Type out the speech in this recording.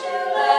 you